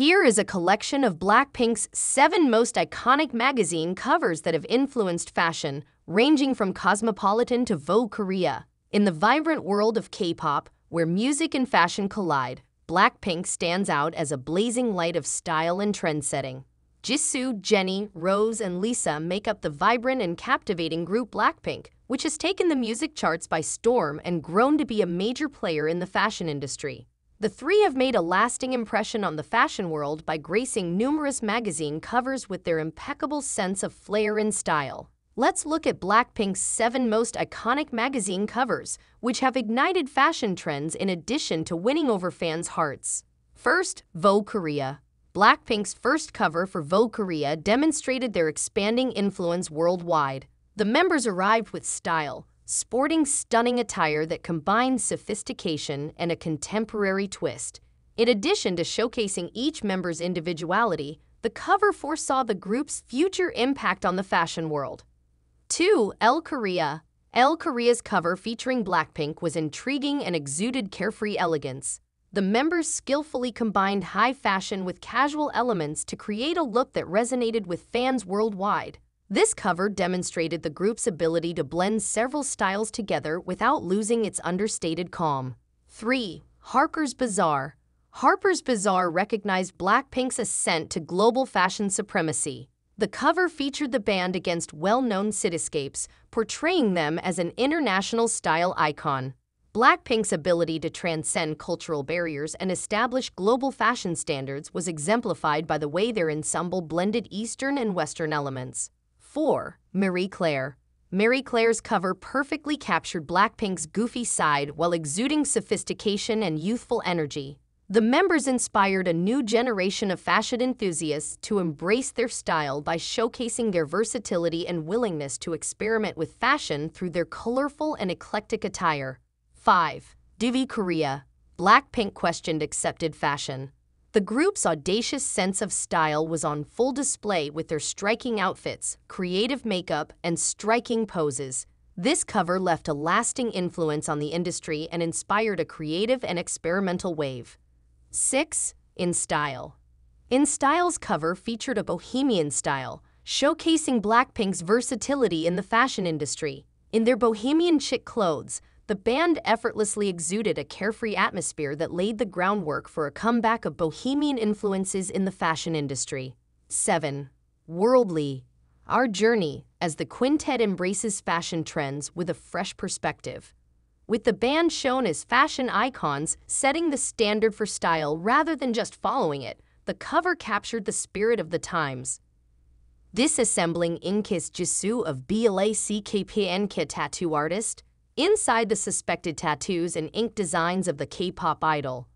Here is a collection of Blackpink's seven most iconic magazine covers that have influenced fashion, ranging from Cosmopolitan to Vogue Korea. In the vibrant world of K-pop, where music and fashion collide, Blackpink stands out as a blazing light of style and trendsetting. Jisoo, Jennie, Rose, and Lisa make up the vibrant and captivating group Blackpink, which has taken the music charts by storm and grown to be a major player in the fashion industry. The three have made a lasting impression on the fashion world by gracing numerous magazine covers with their impeccable sense of flair and style. Let's look at Blackpink's seven most iconic magazine covers, which have ignited fashion trends in addition to winning over fans' hearts. First, Vogue Korea. Blackpink's first cover for Vogue Korea demonstrated their expanding influence worldwide. The members arrived with style, sporting stunning attire that combines sophistication and a contemporary twist. In addition to showcasing each member's individuality, the cover foresaw the group's future impact on the fashion world. 2. Elle Korea Elle Korea's cover featuring Blackpink was intriguing and exuded carefree elegance. The members skillfully combined high fashion with casual elements to create a look that resonated with fans worldwide. This cover demonstrated the group's ability to blend several styles together without losing its understated calm. 3. Harper's Bazaar Harper's Bazaar recognized Blackpink's ascent to global fashion supremacy. The cover featured the band against well-known cityscapes, portraying them as an international style icon. Blackpink's ability to transcend cultural barriers and establish global fashion standards was exemplified by the way their ensemble blended Eastern and Western elements. 4. Marie Claire Marie Claire's cover perfectly captured Blackpink's goofy side while exuding sophistication and youthful energy. The members inspired a new generation of fashion enthusiasts to embrace their style by showcasing their versatility and willingness to experiment with fashion through their colorful and eclectic attire. 5. Divi Korea Blackpink questioned accepted fashion. The group's audacious sense of style was on full display with their striking outfits, creative makeup, and striking poses. This cover left a lasting influence on the industry and inspired a creative and experimental wave. 6. In Style In Style's cover featured a bohemian style, showcasing Blackpink's versatility in the fashion industry. In their bohemian chic clothes, the band effortlessly exuded a carefree atmosphere that laid the groundwork for a comeback of bohemian influences in the fashion industry. 7. Worldly Our journey as the quintet embraces fashion trends with a fresh perspective. With the band shown as fashion icons, setting the standard for style rather than just following it, the cover captured the spirit of the times. Disassembling Inkis Jisoo of BLACKPINK tattoo artist, inside the suspected tattoos and ink designs of the K-pop idol.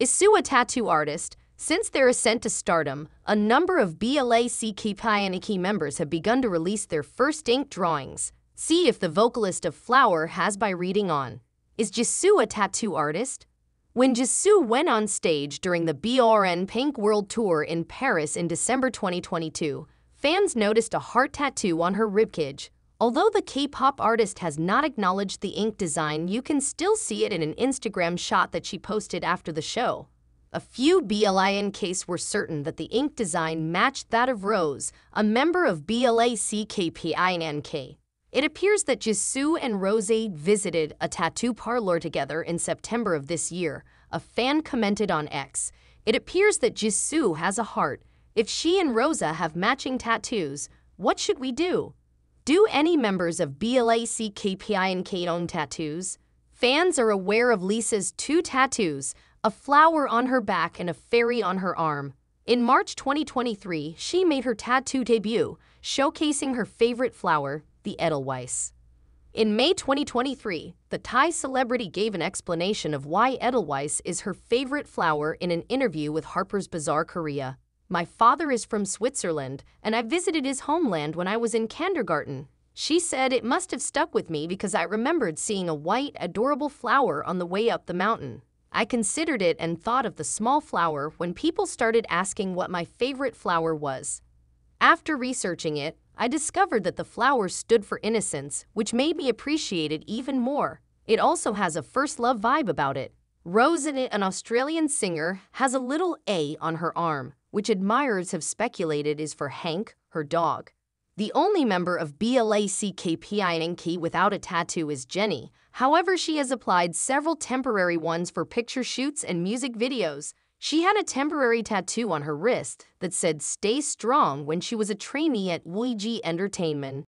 Isu a tattoo artist, since their ascent to stardom, a number of BLACK members have begun to release their first ink drawings. See if the vocalist of Flower has by reading on. Is Jisoo a tattoo artist? When Jisoo went on stage during the Born Pink World Tour in Paris in December 2022, fans noticed a heart tattoo on her ribcage, Although the K-pop artist has not acknowledged the ink design, you can still see it in an Instagram shot that she posted after the show. A few BLINKs were certain that the ink design matched that of Rose, a member of BLACKPINK. It appears that Jisoo and Rose visited a tattoo parlor together in September of this year. A fan commented on X. It appears that Jisoo has a heart. If she and Rosa have matching tattoos, what should we do? Do any members of BLA see KPI and BLACKPINK own tattoos? Fans are aware of Lisa's two tattoos, a flower on her back and a fairy on her arm. In March 2023, she made her tattoo debut, showcasing her favorite flower, the Edelweiss. In May 2023, the Thai celebrity gave an explanation of why Edelweiss is her favorite flower in an interview with Harper's Bazaar Korea. My father is from Switzerland, and I visited his homeland when I was in kindergarten. She said it must have stuck with me because I remembered seeing a white, adorable flower on the way up the mountain. I considered it and thought of the small flower when people started asking what my favorite flower was. After researching it, I discovered that the flower stood for innocence, which made me appreciate it even more. It also has a first love vibe about it. Rosalie, an Australian singer, has a little A on her arm, which admirers have speculated is for Hank, her dog. The only member of BLACKPINK without a tattoo is Jennie. However, she has applied several temporary ones for picture shoots and music videos. She had a temporary tattoo on her wrist that said stay strong when she was a trainee at YG Entertainment.